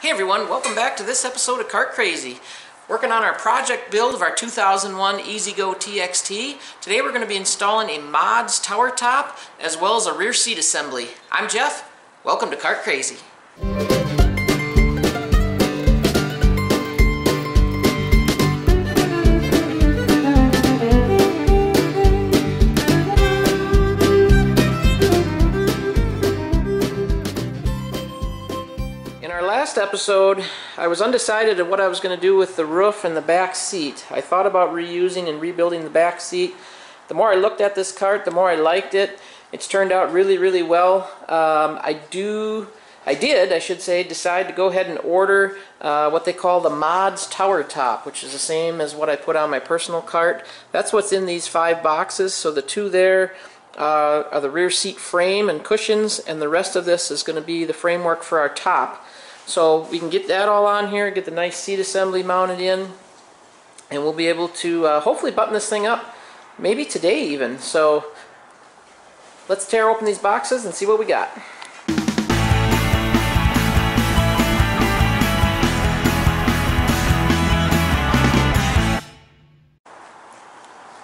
Hey everyone, welcome back to this episode of Kart Krazy. Working on our project build of our 2001 E-Z-GO TXT. Today we're going to be installing a MODZ tower top as well as a rear seat assembly. I'm Jeff, welcome to Kart Krazy. Episode, I was undecided of what I was going to do with the roof and the back seat. I thought about reusing and rebuilding the back seat. The more I looked at this cart, the more I liked it. It's turned out really, really well. Um, I do, I did, I should say, decide to go ahead and order uh, what they call the MODZ Tower Top, which is the same as what I put on my personal cart. That's what's in these five boxes. So the two there uh, are the rear seat frame and cushions, and the rest of this is going to be the framework for our top. So we can get that all on here, get the nice seat assembly mounted in, and we'll be able to uh, hopefully button this thing up maybe today even. So let's tear open these boxes and see what we got.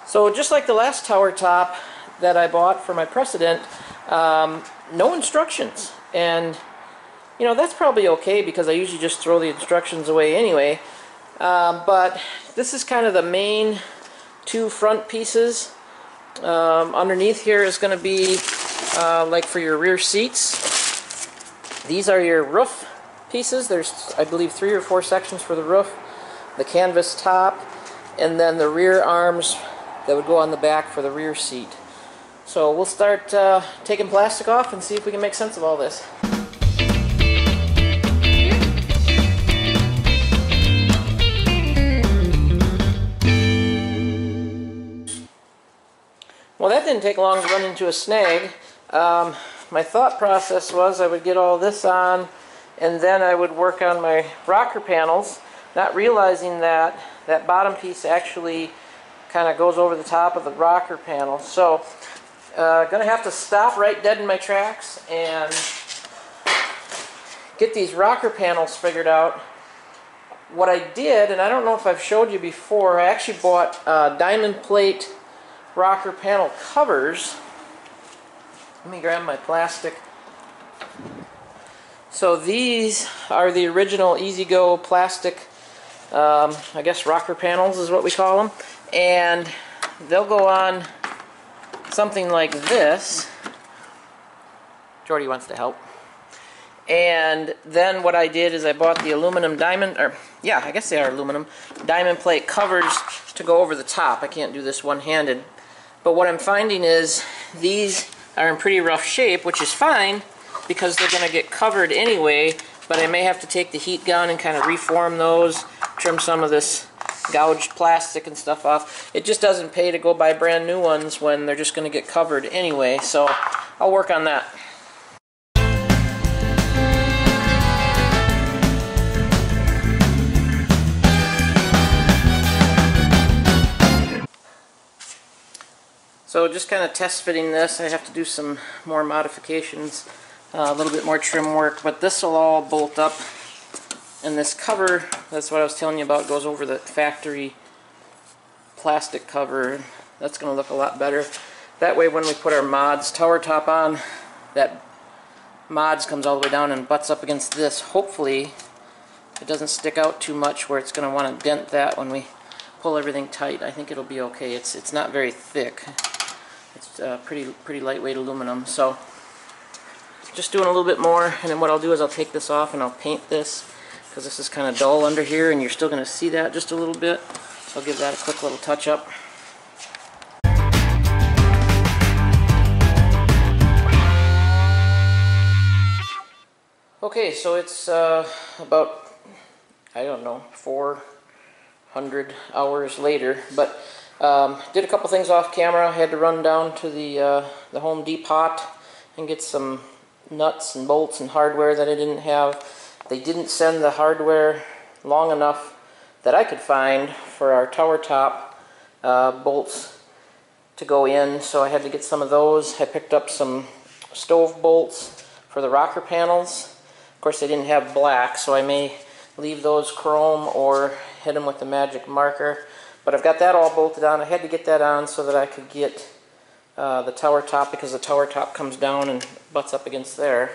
So just like the last tower top that I bought for my Precedent, um, no instructions. And you know, that's probably okay because I usually just throw the instructions away anyway. Um, but this is kind of the main two front pieces. Um, underneath here is going to be uh, like for your rear seats. These are your roof pieces. There's, I believe, three or four sections for the roof. The canvas top, and then the rear arms that would go on the back for the rear seat. So we'll start uh, taking plastic off and see if we can make sense of all this. Didn't take long to run into a snag. Um, my thought process was I would get all this on and then I would work on my rocker panels, not realizing that that bottom piece actually kind of goes over the top of the rocker panel. So, uh, going to have to stop right dead in my tracks and get these rocker panels figured out. What I did, and I don't know if I've showed you before, I actually bought uh, diamond plate rocker panel covers. Let me grab my plastic. So these are the original E-Z-GO plastic, um, I guess rocker panels is what we call them. And they'll go on something like this. Jordy wants to help. And then what I did is I bought the aluminum diamond, or yeah, I guess they are aluminum, diamond plate covers to go over the top. I can't do this one-handed. But what I'm finding is these are in pretty rough shape, which is fine because they're going to get covered anyway, but I may have to take the heat gun and kind of reform those, trim some of this gouged plastic and stuff off. It just doesn't pay to go buy brand new ones when they're just going to get covered anyway, so I'll work on that. So just kind of test fitting this, I have to do some more modifications, uh, a little bit more trim work, but this will all bolt up. And this cover, that's what I was telling you about, goes over the factory plastic cover. That's going to look a lot better. That way when we put our MODZ tower top on, that MODZ comes all the way down and butts up against this. Hopefully it doesn't stick out too much where it's going to want to dent that when we pull everything tight. I think it'll be okay. It's, it's not very thick. It's uh, pretty, pretty lightweight aluminum. So just doing a little bit more and then what I'll do is I'll take this off and I'll paint this because this is kind of dull under here and you're still going to see that just a little bit. So I'll give that a quick little touch up. Okay, so it's uh, about, I don't know, 400 hours later, but um, did a couple things off camera. I had to run down to the, uh, the Home Depot and get some nuts and bolts and hardware that I didn't have. They didn't send the hardware long enough that I could find for our tower top uh, bolts to go in, so I had to get some of those. I picked up some stove bolts for the rocker panels. Of course, they didn't have black, so I may leave those chrome or hit them with the magic marker. But I've got that all bolted on. I had to get that on so that I could get uh, the tower top because the tower top comes down and butts up against there.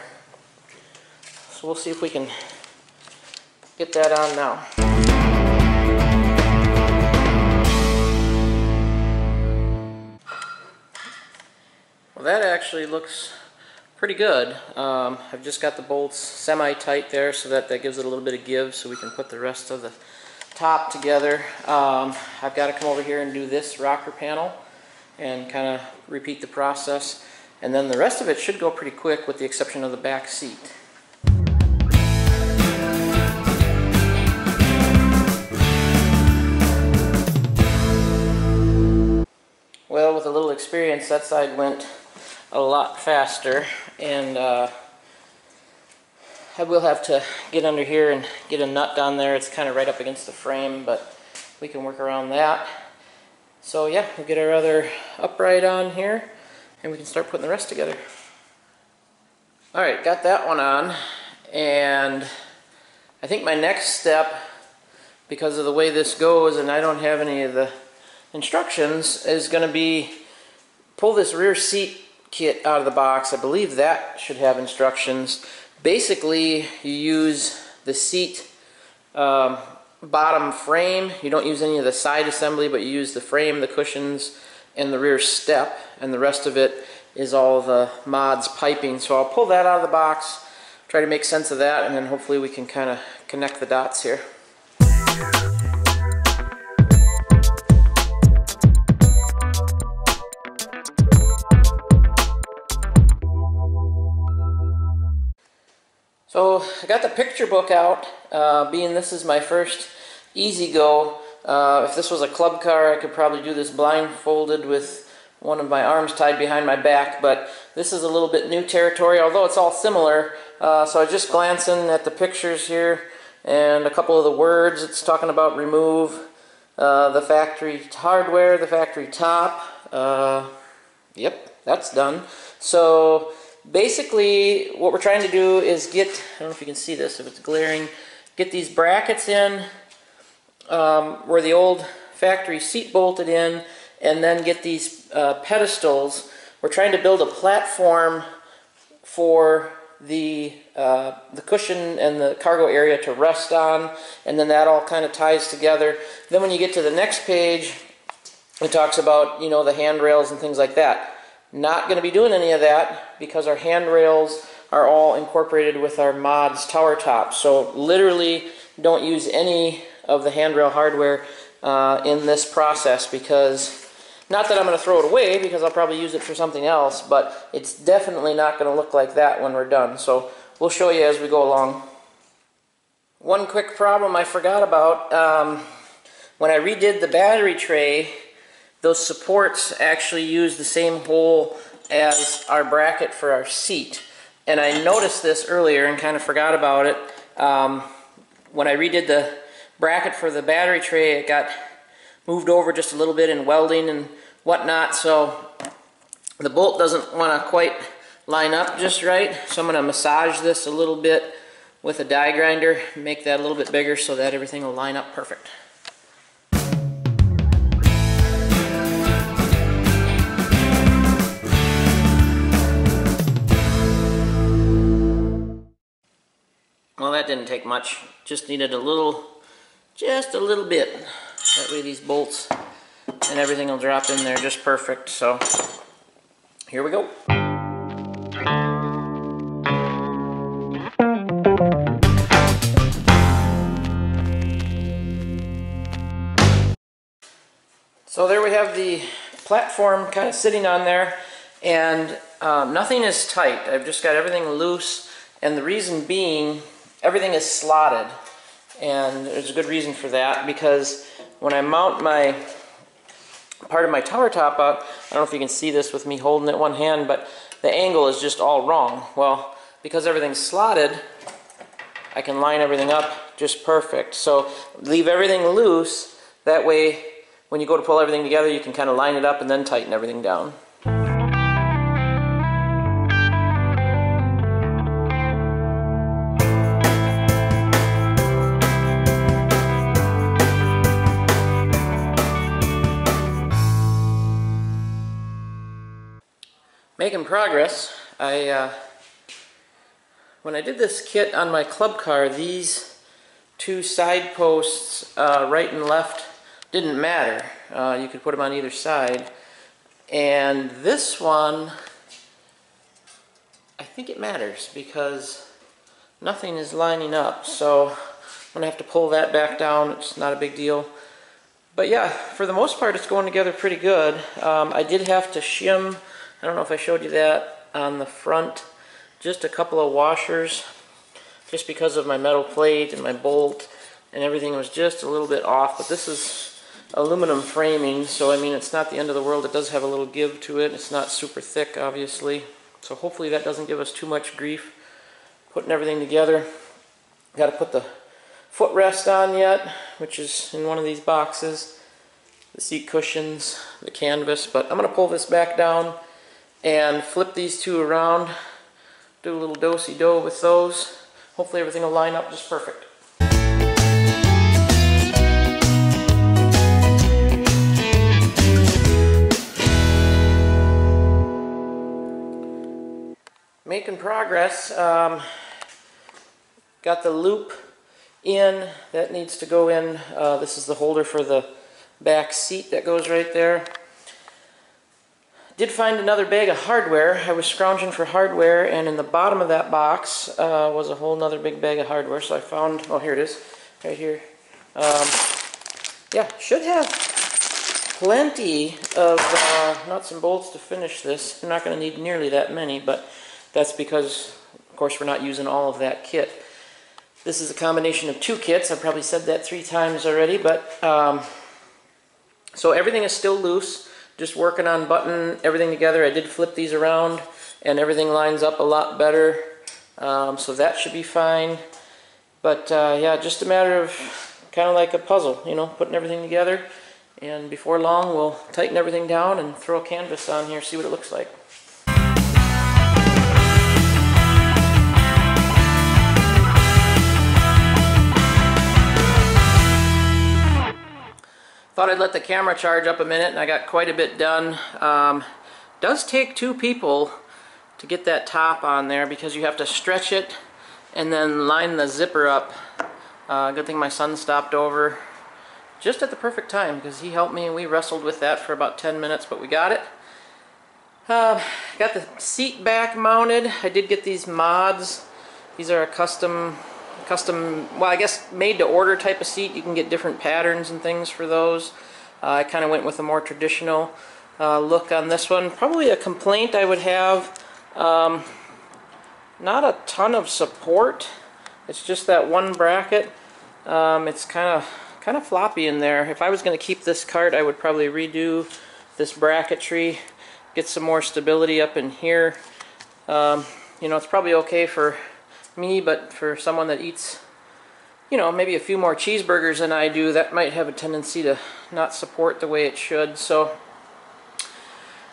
So we'll see if we can get that on now. Well, that actually looks pretty good. Um, I've just got the bolts semi-tight there so that that gives it a little bit of give so we can put the rest of the top together. Um, I've got to come over here and do this rocker panel and kind of repeat the process. And then the rest of it should go pretty quick with the exception of the back seat. Well, with a little experience, that side went a lot faster and uh, I will have to get under here and get a nut down there. It's kind of right up against the frame, but we can work around that. So yeah, we'll get our other upright on here and we can start putting the rest together. Alright, got that one on and I think my next step, because of the way this goes and I don't have any of the instructions, is going to be pull this rear seat kit out of the box. I believe that should have instructions. Basically, you use the seat um, bottom frame. You don't use any of the side assembly, but you use the frame, the cushions, and the rear step, and the rest of it is all the MODZ piping. So I'll pull that out of the box, try to make sense of that, and then hopefully we can kind of connect the dots here. So I got the picture book out, uh, being this is my first E-Z-GO. Uh, if this was a club car, I could probably do this blindfolded with one of my arms tied behind my back, but this is a little bit new territory, although it's all similar. Uh, so I was just glancing at the pictures here and a couple of the words. It's talking about remove uh, the factory hardware, the factory top. Uh, yep, that's done. So basically what we're trying to do is get, I don't know if you can see this, if it's glaring, get these brackets in um, where the old factory seat bolted in and then get these uh, pedestals. We're trying to build a platform for the uh, the cushion and the cargo area to rest on and then that all kind of ties together. Then when you get to the next page it talks about you know the handrails and things like that. Not going to be doing any of that because our handrails are all incorporated with our MODZ tower top. So literally don't use any of the handrail hardware uh, in this process because not that I'm going to throw it away because I'll probably use it for something else, but it's definitely not going to look like that when we're done. So we'll show you as we go along. One quick problem I forgot about. Um, when I redid the battery tray, those supports actually use the same hole as our bracket for our seat. And I noticed this earlier and kind of forgot about it. Um, when I redid the bracket for the battery tray, it got moved over just a little bit in welding and whatnot, so the bolt doesn't want to quite line up just right. So I'm going to massage this a little bit with a die grinder, make that a little bit bigger so that everything will line up perfect. Well, that didn't take much. Just needed a little, just a little bit. That way these bolts and everything will drop in there just perfect. So here we go. So there we have the platform kind of sitting on there and um, nothing is tight. I've just got everything loose and the reason being everything is slotted. And there's a good reason for that because when I mount my part of my tower top up, I don't know if you can see this with me holding it one hand, but the angle is just all wrong. Well, because everything's slotted, I can line everything up just perfect. So leave everything loose, that way when you go to pull everything together, you can kind of line it up and then tighten everything down. Making progress. I uh, when I did this kit on my club car, these two side posts, uh, right and left, didn't matter. Uh, you could put them on either side. And this one, I think it matters because nothing is lining up. So I'm gonna have to pull that back down. It's not a big deal. But yeah, for the most part, it's going together pretty good. Um, I did have to shim, I don't know if I showed you that, on the front, just a couple of washers, just because of my metal plate and my bolt, and everything was just a little bit off. But this is aluminum framing, so I mean, it's not the end of the world. It does have a little give to it. It's not super thick, obviously. So hopefully that doesn't give us too much grief putting everything together. Got to put the footrest on yet, which is in one of these boxes. The seat cushions, the canvas, but I'm going to pull this back down and flip these two around. Do a little do-si-do with those. Hopefully everything will line up just perfect. Making progress. Um, got the loop in that needs to go in. Uh, this is the holder for the back seat that goes right there. Did find another bag of hardware. I was scrounging for hardware and in the bottom of that box uh, was a whole nother big bag of hardware. So I found, oh here it is, right here. Um, yeah, should have plenty of uh, nuts and bolts to finish this. I'm not going to need nearly that many, but that's because, of course, we're not using all of that kit. This is a combination of two kits. I've probably said that three times already, but um, so everything is still loose. Just working on button everything together. I did flip these around and everything lines up a lot better. Um, so that should be fine. But uh, yeah, just a matter of kind of like a puzzle, you know, putting everything together. And before long, we'll tighten everything down and throw a canvas on here, see what it looks like. Thought I'd let the camera charge up a minute and I got quite a bit done. Um, does take two people to get that top on there because you have to stretch it and then line the zipper up. Uh, good thing my son stopped over just at the perfect time because he helped me and we wrestled with that for about 10 minutes but we got it. Uh, got the seat back mounted. I did get these MODZ. These are a custom custom, well I guess made to order type of seat. You can get different patterns and things for those. Uh, I kind of went with a more traditional uh, look on this one. Probably a complaint I would have, um, not a ton of support. It's just that one bracket. Um, it's kind of kind of floppy in there. If I was going to keep this cart, I would probably redo this bracketry, get some more stability up in here. Um, you know, it's probably okay for me, but for someone that eats, you know, maybe a few more cheeseburgers than I do, that might have a tendency to not support the way it should. So,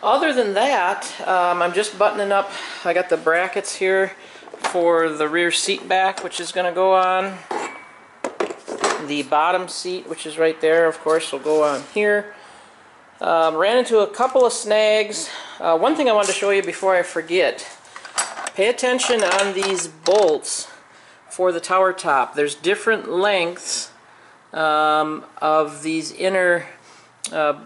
other than that, um, I'm just buttoning up. I got the brackets here for the rear seat back, which is going to go on. The bottom seat, which is right there, of course, will go on here. Um, ran into a couple of snags. Uh, one thing I wanted to show you before I forget Pay attention on these bolts for the tower top. There's different lengths um, of these inner uh,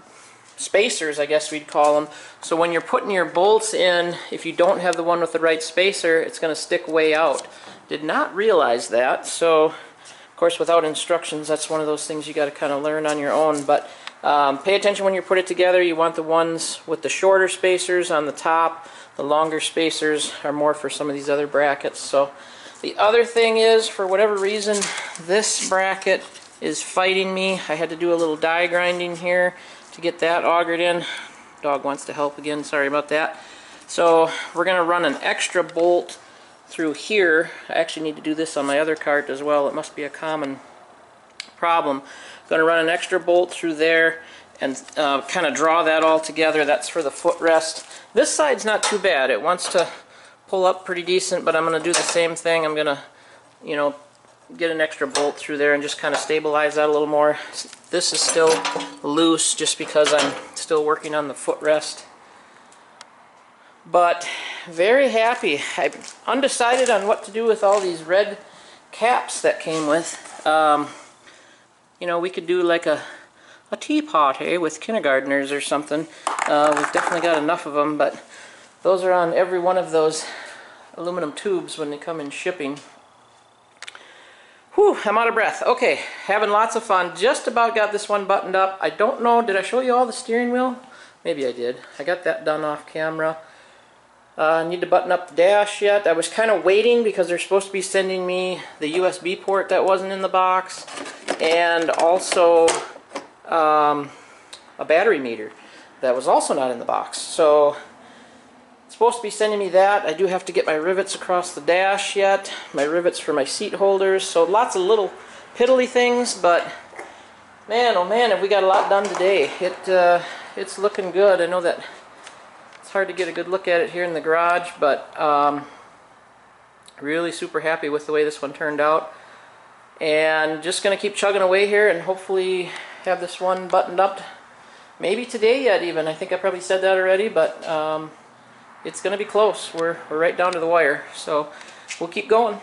spacers, I guess we'd call them. So when you're putting your bolts in, if you don't have the one with the right spacer, it's going to stick way out. Did not realize that, so of course without instructions, that's one of those things you got to kind of learn on your own. But um, pay attention when you put it together. You want the ones with the shorter spacers on the top the longer spacers are more for some of these other brackets. So the other thing is, for whatever reason, this bracket is fighting me. I had to do a little die grinding here to get that augered in. Dog wants to help again, sorry about that. So we're to run an extra bolt through here. I actually need to do this on my other cart as well. It must be a common problem. I'm to run an extra bolt through there and uh, kind of draw that all together. That's for the footrest. This side's not too bad. It wants to pull up pretty decent, but I'm going to do the same thing. I'm going to, you know, get an extra bolt through there and just kind of stabilize that a little more. This is still loose just because I'm still working on the footrest. But very happy. I'm undecided on what to do with all these red caps that came with. Um, you know, we could do like a, a teapot, eh, with kindergartners or something. Uh, we've definitely got enough of them, but those are on every one of those aluminum tubes when they come in shipping. Whew, I'm out of breath. Okay, having lots of fun. Just about got this one buttoned up. I don't know, did I show you all the steering wheel? Maybe I did. I got that done off camera. I uh, need to button up the dash yet. I was kind of waiting because they're supposed to be sending me the USB port that wasn't in the box and also um, a battery meter that was also not in the box. So it's supposed to be sending me that. I do have to get my rivets across the dash yet, my rivets for my seat holders. So lots of little piddly things, but man, oh man, have we got a lot done today. It uh, It's looking good. I know that it's hard to get a good look at it here in the garage, but um, really super happy with the way this one turned out. And just going to keep chugging away here and hopefully have this one buttoned up maybe today yet even. I think I probably said that already, but um, it's going to be close. We're, we're right down to the wire. So we'll keep going.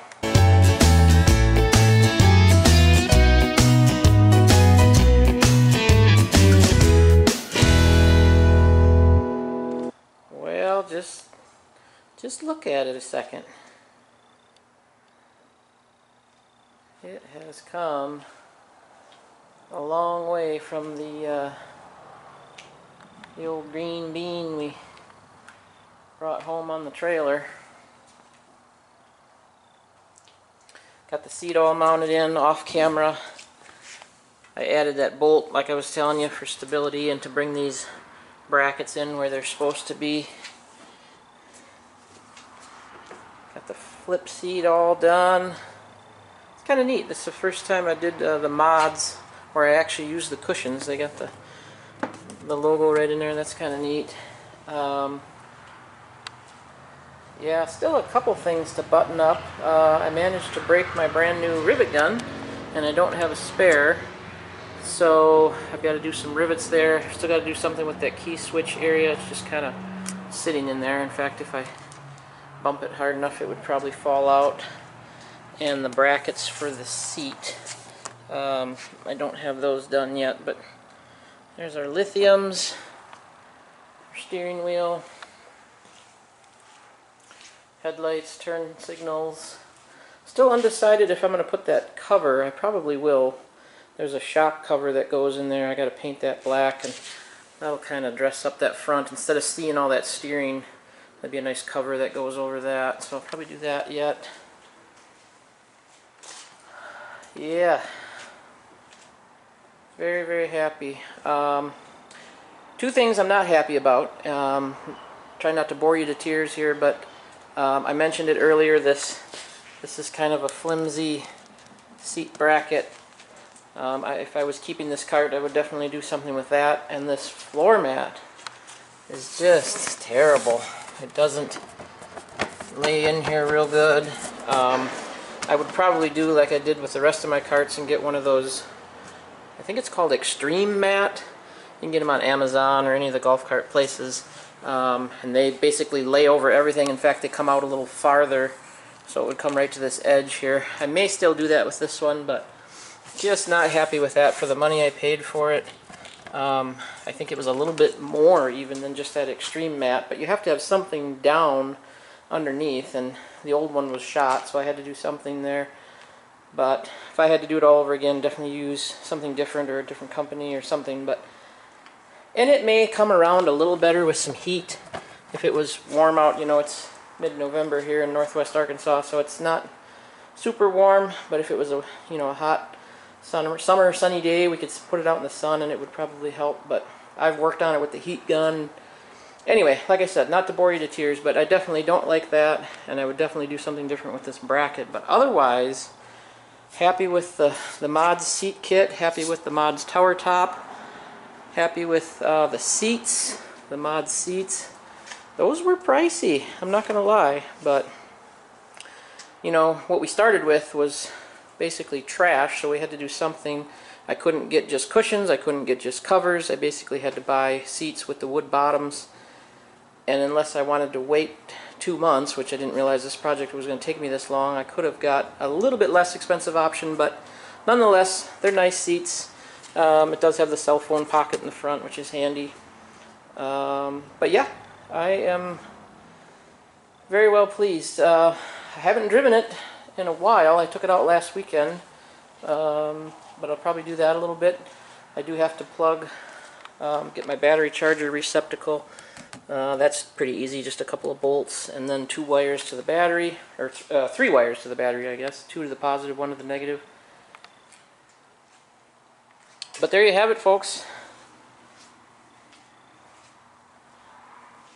Well, just just look at it a second. It has come a long way from the uh, the old green bean we brought home on the trailer. Got the seat all mounted in off camera. I added that bolt like I was telling you for stability and to bring these brackets in where they're supposed to be. Got the flip seat all done. It's kind of neat. This is the first time I did uh, the MODZ where I actually used the cushions. They got the the logo right in there. That's kind of neat. Um, yeah, still a couple things to button up. Uh, I managed to break my brand new rivet gun, and I don't have a spare. So I've got to do some rivets there. Still got to do something with that key switch area. It's just kind of sitting in there. In fact, if I bump it hard enough it would probably fall out and the brackets for the seat um, I don't have those done yet but there's our lithiums our steering wheel headlights turn signals. Still undecided if I'm going to put that cover. I probably will. There's a shock cover that goes in there. I got to paint that black and that'll kind of dress up that front. Instead of seeing all that steering That'd be a nice cover that goes over that, so I'll probably do that yet. Yeah. Very, very happy. Um, two things I'm not happy about. Um, try not to bore you to tears here, but um, I mentioned it earlier. This this is kind of a flimsy seat bracket. Um, I, if I was keeping this cart, I would definitely do something with that. And this floor mat is just terrible. It doesn't lay in here real good. Um, I would probably do like I did with the rest of my carts and get one of those, I think it's called Extreme Mat. You can get them on Amazon or any of the golf cart places. Um, and they basically lay over everything. In fact, they come out a little farther, so it would come right to this edge here. I may still do that with this one, but just not happy with that for the money I paid for it. Um, I think it was a little bit more even than just that extreme mat, but you have to have something down underneath, and the old one was shot, so I had to do something there. But if I had to do it all over again, definitely use something different or a different company or something. But And it may come around a little better with some heat. If it was warm out, you know, it's mid-November here in northwest Arkansas, so it's not super warm, but if it was a, you know, a hot summer, summer sunny day, we could put it out in the sun and it would probably help. But I've worked on it with the heat gun. Anyway, like I said, not to bore you to tears, but I definitely don't like that, and I would definitely do something different with this bracket. But otherwise, happy with the, the MODZ seat kit, happy with the MODZ tower top, happy with uh, the seats, the MODZ seats. Those were pricey, I'm not going to lie, but you know, what we started with was basically trash, so we had to do something. I couldn't get just cushions, I couldn't get just covers, I basically had to buy seats with the wood bottoms. And unless I wanted to wait two months, which I didn't realize this project was going to take me this long, I could have got a little bit less expensive option, but nonetheless, they're nice seats. Um, it does have the cell phone pocket in the front, which is handy. Um, but yeah, I am very well pleased. Uh, I haven't driven it in a while. I took it out last weekend, um, but I'll probably do that a little bit. I do have to plug, um, get my battery charger receptacle. Uh, that's pretty easy, just a couple of bolts and then two wires to the battery, or th uh, three wires to the battery, I guess. Two to the positive, one to the negative. But there you have it, folks.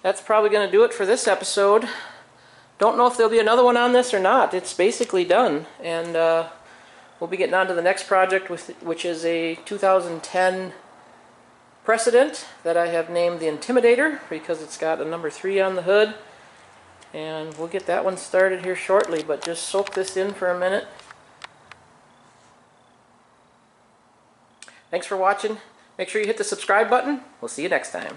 That's probably going to do it for this episode. Don't know if there'll be another one on this or not. It's basically done. And uh, we'll be getting on to the next project, with, which is a 2010 Precedent that I have named the Intimidator because it's got a number 3 on the hood. And we'll get that one started here shortly, but just soak this in for a minute. Thanks for watching. Make sure you hit the subscribe button. We'll see you next time.